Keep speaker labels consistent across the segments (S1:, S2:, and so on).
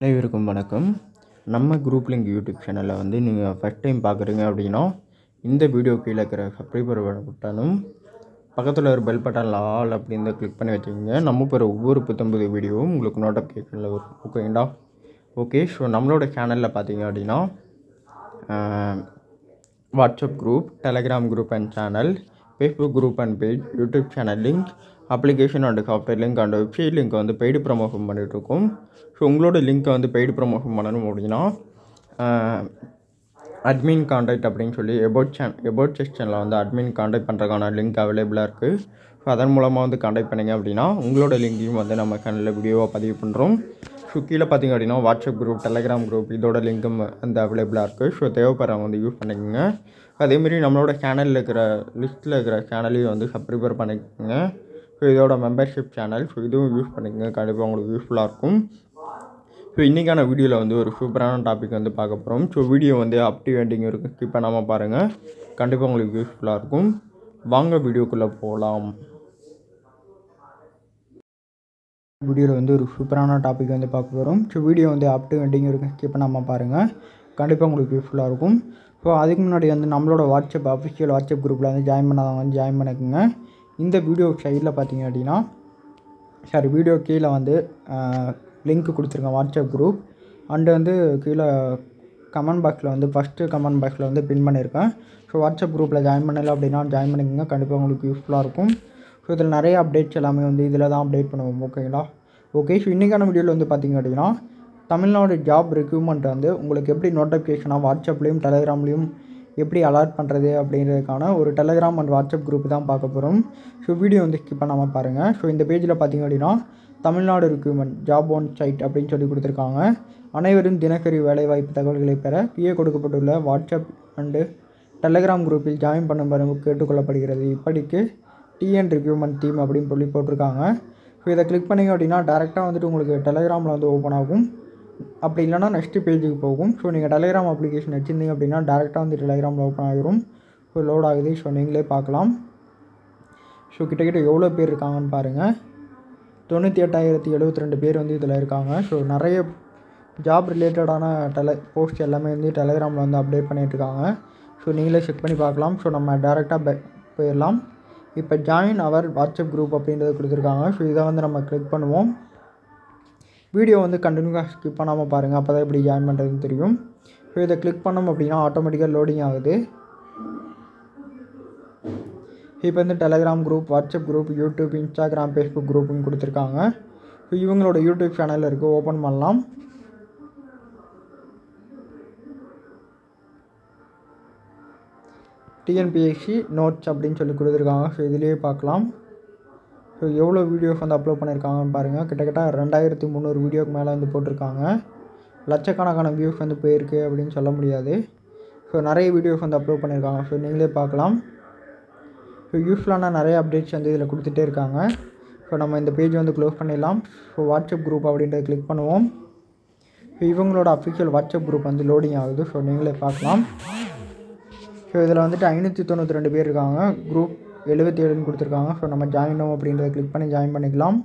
S1: அனைவருக்கும் வணக்கம். நம்ம குரூப் லிங்க் யூடியூப் சேனலில் வந்து நீங்கள் ஃபஸ்ட் டைம் பார்க்குறீங்க அப்படின்னா இந்த வீடியோ கீழே இருக்கிற சப்ஸ்கிரைபர் பட்டனும் பக்கத்தில் ஒரு பெல் பட்டன் ஆல் அப்படின்னு கிளிக் பண்ணி வச்சுக்கோங்க. நம்ம போகிற ஒவ்வொரு புத்தம்புது வீடியோவும் உங்களுக்கு நோட்டிஃபிகேஷனில் வரும். ஓகேங்களா ஓகே ஸோ நம்மளோட சேனலில் பார்த்தீங்க அப்படின்னா WhatsApp group Telegram group and channel Facebook group and page YouTube channel link application and software link and website link வந்து பெய்டு ப்ரமோஷன் பண்ணிகிட்ருக்கோம் ஸோ உங்களோட லிங்க்கை வந்து பெய்டு ப்ரமோஷன் பண்ணணும் அப்படின்னா அட்மின் காண்டாக்ட் அப்படின்னு சொல்லி எபோட் சேன் எபோட் செக்ஷனில் வந்து அட்மின் காண்டாக்ட் பண்ணுறதுக்கான லிங்க் அவைலபிளாக இருக்குது ஸோ அதன் மூலமாக வந்து காண்டாக்ட் பண்ணிங்க அப்படின்னா உங்களோட லிங்கையும் வந்து நம்ம சேனலில் வீடியோவாக பதிவு பண்ணுறோம் ஸோ கீழே பார்த்தீங்க அப்படின்னா வாட்ஸ்அப் குரூப் டெலகிராம் குரூப் இதோட லிங்க்கும் வந்து அவைலபிளாக இருக்குது ஸோ தேவைப்படுறவங்க வந்து யூஸ் பண்ணிக்கோங்க. அதேமாரி நம்மளோட சேனலில் இருக்கிற லிஸ்ட்டில் இருக்கிற சேனலையும் வந்து சப்ஸ்கிரைபர் பண்ணிக்கோங்க ஸோ இதோட மெம்பர்ஷிப் சேனல் ஸோ இதுவும் யூஸ் பண்ணிக்கோங்க. கண்டிப்பாக உங்களுக்கு யூஸ்ஃபுல்லாக இருக்கும். ஸோ இன்றைக்கான வீடியோவில் வந்து ஒரு சூப்பரான டாபிக் வந்து பார்க்க போகிறோம் ஸோ வீடியோ வந்து அப்டி வேண்டிங் இருக்குது ஸ்கிப் பண்ணாமல் பாருங்கள் கண்டிப்பாக உங்களுக்கு யூஸ்ஃபுல்லாக இருக்கும். வாங்க வீடியோக்குள்ளே போகலாம் வீடியோவில் வந்து ஒரு சூப்பரான டாபிக் வந்து பார்க்க போகிறோம் ஸோ வீடியோ வந்து அப்டி டு இருக்குது இருக்கும் ஸ்கிப் பண்ணாமல் பாருங்கள் கண்டிப்பாக உங்களுக்கு யூஸ்ஃபுல்லாக இருக்கும். ஸோ அதுக்கு முன்னாடி வந்து நம்மளோட வாட்ஸ்அப் அஃபிஷியல் வாட்ஸ்அப் குரூப்பில் வந்து ஜாயின் பண்ணாதவங்க வந்து ஜாயின் பண்ணிக்கோங்க. இந்த வீடியோ சைடில் பார்த்தீங்க அப்படின்னா சாரி வீடியோ கீழே வந்து லிங்க் கொடுத்துருக்கேன் வாட்ஸ்அப் குரூப் அண்டு வந்து கீழே கமெண்ட் பாக்ஸில் வந்து ஃபஸ்ட்டு கமெண்ட் பாக்ஸில் வந்து பின் பண்ணியிருக்கேன் ஸோ வாட்ஸ்அப் குரூப்பில் ஜாயின் பண்ணல அப்படின்னா ஜாயின் பண்ணிக்கோங்க. கண்டிப்பாக உங்களுக்கு யூஸ்ஃபுல்லாக இருக்கும். ஸோ இதில் நிறைய அப்டேட்ஸ் எல்லாமே வந்து இதில் தான் அப்டேட் பண்ணுவோம் ஓகேங்களா ஓகே ஸோ இன்றைக்கான வீடியோவில் வந்து பார்த்திங்க அப்படின்னா தமிழ்நாடு ஜாப் ரெக்யூப்மெண்ட் வந்து உங்களுக்கு எப்படி நோட்டிஃபிகேஷனாக வாட்ஸ்அப்லேயும் டெலிகிராம்லேயும் எப்படி அலர்ட் பண்ணுறது அப்படின்றதுக்கான ஒரு டெலகிராம் அண்ட் வாட்ஸ்அப் குரூப் தான் பார்க்க போகிறோம் ஸோ வீடியோ வந்து ஸ்கிப் பண்ணாமல் பாருங்கள் ஸோ இந்த பேஜில் பார்த்திங்க அப்படின்னா Tamil Nadu recruitment job one site அப்படின்னு சொல்லி கொடுத்துருக்காங்க. அனைவரும் தினசரி வேலைவாய்ப்பு தகவல்களை பெற கீழே கொடுக்கப்பட்டுள்ள வாட்ஸ்அப் அண்டு டெலகிராம் குரூப்பில் ஜாயின் பண்ணும்படி கேட்டுக்கொள்ளப்படுகிறது. இப்படிக்கு டிஎன் ரிக்யூமெண்ட் டீம் அப்படின்னு சொல்லி போட்டிருக்காங்க. ஸோ இதை கிளிக் பண்ணிங்க அப்படின்னா டேரெக்டாக வந்துட்டு உங்களுக்கு டெலகிராமில் வந்து ஓப்பன் ஆகும். அப்படி இல்லைனா நெக்ஸ்ட்டு பேஜுக்கு போகும். ஸோ நீங்கள் டெலிகிராம் அப்ளிகேஷன் வச்சுருந்தீங்க அப்படின்னா டேரெக்டாக வந்து டெலிகிராமில் ஓப்பன் ஆகிரும் ஸோ லோட் ஆகுது. ஸோ நீங்களே பார்க்கலாம். ஸோ கிட்டக்கிட்ட எவ்வளோ பேர் இருக்காங்கன்னு பாருங்கள் தொண்ணூற்றி எட்டாயிரத்தி எழுபத்தி ரெண்டு பேர் வந்து இதில் இருக்காங்க. ஸோ நிறைய ஜாப் ரிலேட்டடான டெல போஸ்ட் எல்லாமே வந்து டெலிகிராமில் வந்து அப்டேட் பண்ணிகிட்ருக்காங்க ஸோ நீங்களே செக் பண்ணி பார்க்கலாம். ஸோ நம்ம டேரெக்டாக போயிடலாம். இப்போ ஜாயின் அவர் வாட்ஸ்அப் குரூப் அப்படின்றது கொடுத்துருக்காங்க. ஸோ இதை வந்து நம்ம கிளிக் பண்ணுவோம். வீடியோ வந்து கண்டினியூவாக ஸ்கிப் பண்ணாமல் பாருங்கள் அப்போ தான் எப்படி ஜாயின் பண்ணுறதுன்னு தெரியும். ஸோ இதை கிளிக் பண்ணோம் அப்படின்னா ஆட்டோமேட்டிக்காக லோடிங் ஆகுது. இப்போ வந்து Telegram group WhatsApp group YouTube Instagram Facebook குரூப்புன்னு கொடுத்துருக்காங்க. ஸோ இவங்களோட யூடியூப் சேனலில் இருக்குது ஓப்பன் பண்ணலாம். டிஎன்பிஎஸ்சி நோட்ஸ் அப்படின்னு சொல்லி கொடுத்துருக்காங்க. ஸோ இதுலேயே பார்க்கலாம். எவ்வளோ வீடியோஸ் வந்து அப்லோட் பண்ணியிருக்காங்கன்னு பாருங்கள் கிட்டத்தட்ட ரெண்டாயிரத்தி முந்நூறு வீடியோக்கு மேலே வந்து போட்டிருக்காங்க. லட்சக்கணக்கான வியூஸ் வந்து போயிருக்கு அப்படின்னு சொல்ல முடியாது. ஸோ நிறைய வீடியோஸ் வந்து அப்லோட் பண்ணியிருக்காங்க ஸோ நீங்களே பார்க்கலாம். ஸோ யூஸ்ஃபுல்லான நிறைய அப்டேட்ஸ் வந்து இதில் கொடுத்துட்டே இருக்காங்க. ஸோ நம்ம இந்த பேஜ் வந்து க்ளோஸ் பண்ணிடலாம். ஸோ வாட்ஸ்அப் குரூப் அப்படின்றத கிளிக் பண்ணுவோம். ஸோ இவங்களோட அஃபிஷியல் வாட்ஸ்அப் குரூப் வந்து லோடிங் ஆகுது. ஸோ நீங்களே பார்க்கலாம். ஸோ இதில் வந்துட்டு ஐநூற்றி தொண்ணூற்றி ரெண்டு பேர் இருக்காங்க. குரூப் எழுபத்தி ஏழுன்னு கொடுத்துருக்காங்க. ஸோ நம்ம ஜாயின் அப்படின்றத கிளிக் பண்ணி ஜாயின் பண்ணிக்கலாம்.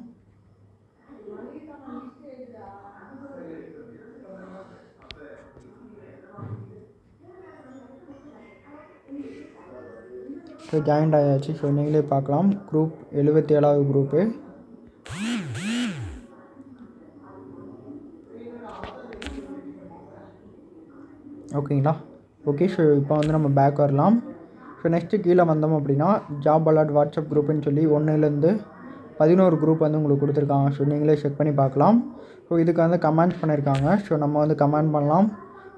S1: ஸோ ஜாயின்ட் ஆயாச்சு. ஸோ நீங்களே பார்க்கலாம். குரூப் எழுபத்தி ஏழாவது குரூப்பு ஓகேங்களா ஓகே ஸோ இப்போ வந்து நம்ம பேக் வரலாம். ஸோ நெக்ஸ்ட்டு கீழே வந்தோம் அப்படின்னா ஜாப் அலர்ட் வாட்ஸ்அப் குரூப்புன்னு சொல்லி ஒன்றுலேருந்து பதினோரு குரூப் வந்து உங்களுக்கு கொடுத்துருக்காங்க. ஸோ நீங்களே செக் பண்ணி பார்க்கலாம். ஸோ இதுக்கு வந்து கமெண்ட் பண்ணியிருக்காங்க ஸோ நம்ம வந்து கமெண்ட் பண்ணலாம்.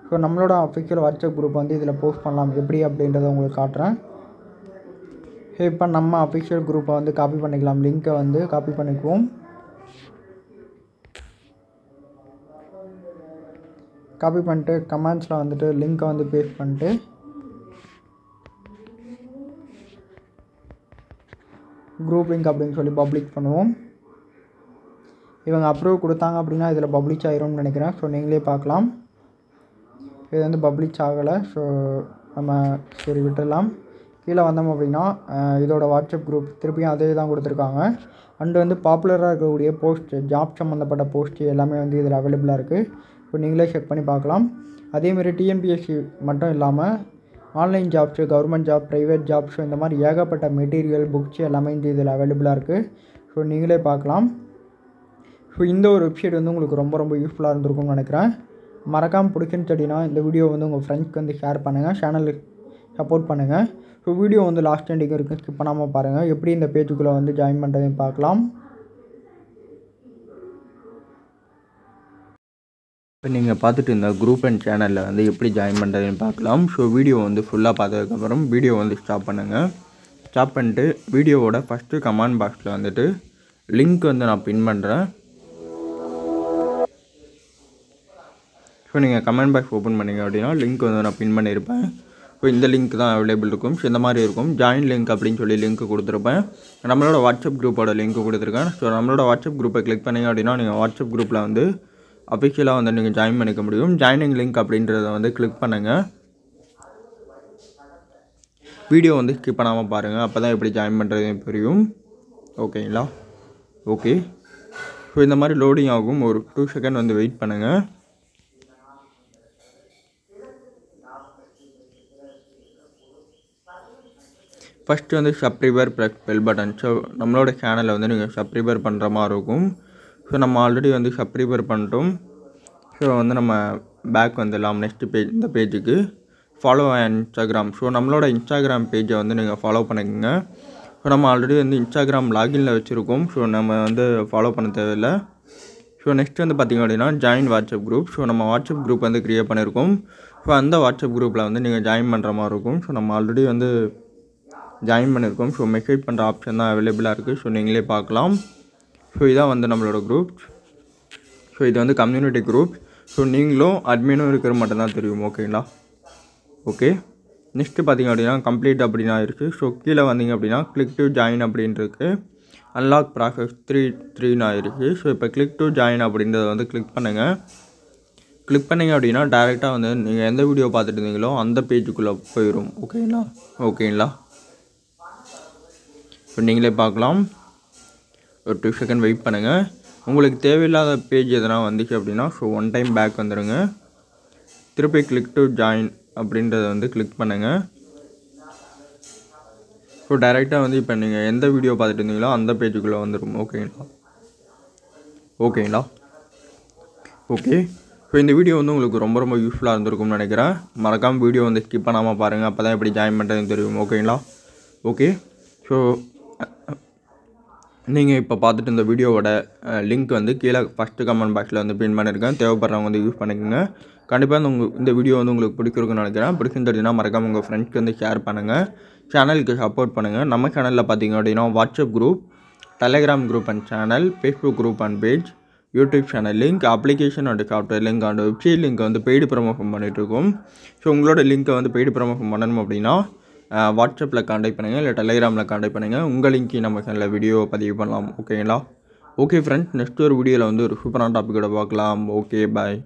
S1: ஸோ நம்மளோட அஃபிஷியல் வாட்ஸ்அப் குரூப் வந்து இதில் போஸ்ட் பண்ணலாம். எப்படி அப்படின்றத உங்களுக்கு காட்டுறேன். இப்போ நம்ம அஃபிஷியல் குரூப்பை வந்து காப்பி பண்ணிக்கலாம். லிங்க்கை வந்து காப்பி பண்ணிக்குவோம். காப்பி பண்ணிட்டு கமெண்ட்ஸில் வந்துட்டு லிங்க்கை வந்து பேஸ்ட் பண்ணிட்டு குரூப் லிங்க் அப்படின்னு சொல்லி பப்ளிக் பண்ணுவோம். இவங்க அப்ரூவ் கொடுத்தாங்க அப்படின்னா இதில் பப்ளிஷ் ஆயிரும்னு நினைக்கிறேன். ஸோ நீங்களே பார்க்கலாம். இது வந்து பப்ளிஷ் ஆகலை. ஸோ நம்ம சரி விட்டுடலாம். கீழே வந்தோம் அப்படின்னா இதோட வாட்ஸ்அப் குரூப் திருப்பியும் அதே தான் கொடுத்துருக்காங்க. அண்டு வந்து பாப்புலராக இருக்கக்கூடிய போஸ்ட் ஜாப் சம்மந்தப்பட்ட போஸ்ட் எல்லாமே வந்து இதில் அவைலபிளாக இருக்குது இப்போ நீங்களே செக் பண்ணி பார்க்கலாம். அதேமாரி டிஎன்பிஎஸ்சி மட்டும் இல்லாமல் online jobs government job private jobs இந்த மாதிரி ஏகப்பட்ட மெட்டீரியல் புக்ஸ் எல்லாமே இந்த இதில் அவைலபிளாக இருக்குது ஸோ நீங்களே பார்க்கலாம். ஸோ இந்த ஒரு வெப்சைட் வந்து உங்களுக்கு ரொம்ப ரொம்ப யூஸ்ஃபுல்லாக இருந்திருக்கும்னு நினைக்கிறேன். மறக்காமல் பிடிக்குன்னு சொல்லினா இந்த வீடியோ வந்து உங்கள் ஃப்ரெண்ட்ஸ்க்கு வந்து ஷேர் பண்ணுங்கள் சேனலுக்கு சப்போர்ட் பண்ணுங்கள் ஸோ வீடியோ வந்து லாஸ்ட் எண்டிங் இருக்குது ஸ்கிப் பண்ணாமல் பாருங்கள் எப்படி இந்த பேஜுக்குள்ளே வந்து ஜாயின் பண்ணுறதையும் பார்க்கலாம்.
S2: இப்போ நீங்கள் பார்த்துட்டு இருந்த குரூப் அண்ட் சேனலில் வந்து எப்படி ஜாயின் பண்ணுறதுன்னு பார்க்கலாம். ஸோ வீடியோ வந்து ஃபுல்லாக பார்த்ததுக்கப்புறம் வீடியோ வந்து ஸ்டாப் பண்ணுங்கள் ஸ்டாப் பண்ணிட்டு வீடியோவோட ஃபஸ்ட்டு கமெண்ட் பாக்ஸில் வந்துட்டு லிங்க் வந்து நான் பின் பண்ணுறேன் ஸோ நீங்கள் கமெண்ட் பாக்ஸ் ஓப்பன் பண்ணீங்க அப்படின்னா லிங்க் வந்து நான் பின் பண்ணியிருப்பேன். ஸோ இந்த லிங்க் தான் அவைலபிள் இருக்கும். ஸோ இந்த மாதிரி இருக்கும். ஜாயின் லிங்க் அப்படின்னு சொல்லி லிங்க் கொடுத்துருப்பேன். நம்மளோட வாட்ஸ்அப் குரூப்போட லிங்க் கொடுத்துருக்கேன். ஸோ நம்மளோட வாட்ஸ்அப் குரூப்பை கிளிக் பண்ணீங்க அப்படின்னா நீங்கள் வாட்ஸ்அப் குரூப்பில் வந்து அஃபிஷியலாக வந்து நீங்கள் ஜாயின் பண்ணிக்க முடியும். ஜாயினிங் லிங்க் அப்படின்றத வந்து கிளிக் பண்ணுங்கள் வீடியோ வந்து ஸ்கிப் பண்ணாமல் பாருங்கள் அப்போ தான் எப்படி ஜாயின் பண்ணுறது புரியும். ஓகேங்களா ஓகே ஸோ இந்த மாதிரி லோடிங் ஆகும். ஒரு டூ செகண்ட் வந்து வெயிட் பண்ணுங்கள் ஃபஸ்ட்டு வந்து subscriber plus bell button so நம்மளோட சேனலை வந்து நீங்கள் சப்ரிபர் பண்ணுற மாதிரி இருக்கும். ஸோ நம்ம ஆல்ரெடி வந்து சப்ஸ்கிரைபர் பண்ணிட்டோம். ஸோ வந்து நம்ம பேக் வந்துடலாம் நெக்ஸ்ட்டு பேஜ் இந்த பேஜுக்கு ஃபாலோ இன்ஸ்டாகிராம் ஸோ நம்மளோட இன்ஸ்டாகிராம் பேஜை வந்து நீங்கள் ஃபாலோ பண்ணிக்கோங்க. ஸோ நம்ம ஆல்ரெடி வந்து இன்ஸ்டாகிராம் லாகின்ல வச்சுருக்கோம். ஸோ நம்ம வந்து ஃபாலோ பண்ண தேவையில்லை. ஸோ நெக்ஸ்ட் வந்து பார்த்திங்க அப்படின்னா ஜாயின் வாட்ஸ்அப் குரூப் ஸோ நம்ம வாட்ஸ்அப் குரூப் வந்து க்ரியேட் பண்ணியிருக்கோம் ஸோ அந்த வாட்ஸ்அப் குரூப்பில் வந்து நீங்கள் ஜாயின் பண்ணுற மாதிரி இருக்கும். ஸோ நம்ம ஆல்ரெடி வந்து ஜாயின் பண்ணியிருக்கோம் ஸோ மெசேஜ் பண்ணுற ஆப்ஷன் தான் அவைலபிளாக இருக்குது ஸோ நீங்களே பார்க்கலாம். ஸோ இதான் வந்து நம்மளோட குரூப் ஸோ இது வந்து கம்யூனிட்டி குரூப் ஸோ நீங்களும் அட்மினும் இருக்கிற மட்டும்தான் தெரியும் ஓகேங்களா ஓகே நெக்ஸ்ட்டு பார்த்திங்க அப்படின்னா கம்ப்ளீட் அப்படின்னு இருக்குது ஸோ கீழே வந்தீங்க அப்படின்னா கிளிக் டு ஜாயின் அப்படின்ட்டுருக்கு அன்லாக் ப்ராசஸ் த்ரீ த்ரீன்னு ஆயிடுச்சு ஸோ இப்போ கிளிக் டு ஜாயின் அப்படின்றத வந்து கிளிக் பண்ணுங்கள் கிளிக் பண்ணிங்க அப்படின்னா டேரெக்டாக வந்து நீங்கள் எந்த வீடியோ பார்த்துட்டு இருந்தீங்களோ அந்த பேஜுக்குள்ளே போயிடும் ஓகேங்களா ஓகேங்களா இப்போ நீங்களே பார்க்கலாம். ஒரு டூ செகண்ட் வெயிட் பண்ணுங்கள் உங்களுக்கு தேவையில்லாத பேஜ் எதனா வந்துச்சு அப்படின்னா ஸோ ஒன் டைம் பேக் வந்துடுங்க திருப்பி கிளிக் டு ஜாயின் அப்படின்றத வந்து கிளிக் பண்ணுங்கள் ஸோ டைரெக்டாக வந்து இப்போ நீங்கள் எந்த வீடியோ பார்த்துட்டு இருந்தீங்களோ அந்த பேஜுக்குள்ளே வந்துடும் ஓகேங்களா ஓகேங்களா ஓகே ஸோ இந்த வீடியோ வந்து உங்களுக்கு ரொம்ப ரொம்ப யூஸ்ஃபுல்லாக இருந்திருக்கும்னு நினைக்கிறேன். மறக்காமல் வீடியோ வந்து ஸ்கிப் பண்ணாமல் பாருங்கள் அப்போ தான் எப்படி ஜாயின் பண்ணுறதுன்னு தெரியும். ஓகேங்களா ஓகே ஸோ நீங்கள் இப்போ பார்த்துட்டு இந்த வீடியோவோட லிங்க் வந்து கீழே ஃபஸ்ட்டு கமெண்ட் பாக்ஸில் வந்து பின் பண்ணியிருக்கேன் தேவைப்படுறவங்க வந்து யூஸ் பண்ணிக்கோங்க. கண்டிப்பாக இந்த உங்கள் இந்த வீடியோ வந்து உங்களுக்கு பிடிச்சிருக்குன்னு நினைக்கிறேன். பிடிச்சிருந்ததுன்னா மறக்காமல் உங்கள் ஃப்ரெண்ட்ஸ்க்கு வந்து ஷேர் பண்ணுங்கள் சேனலுக்கு சப்போர்ட் பண்ணுங்கள் நம்ம சேனலில் பார்த்தீங்க அப்படின்னா WhatsApp group Telegram group and channel Facebook group and page YouTube channel link application and software link and website link வந்து பெய்டு ப்ரமோஷன் பண்ணிகிட்ருக்கோம் ஸோ உங்களோட லிங்க்கை வந்து பெய்டு ப்ரமோஷன் பண்ணணும் அப்படின்னா வாட்ஸ்அப்பில் காண்டாக்ட் பண்ணுங்கள் இல்லை டெலிகிராமில் காண்டாக்ட் பண்ணுங்கள் உங்கள் லிங்க்கு நம்ம சேனலில் வீடியோ பதிவு பண்ணலாம் ஓகேங்களா ஓகே ஃப்ரெண்ட்ஸ் நெக்ஸ்ட் ஒரு வீடியோவில் வந்து ஒரு சூப்பரான டாப்பிக்கோட பார்க்கலாம். Okay bye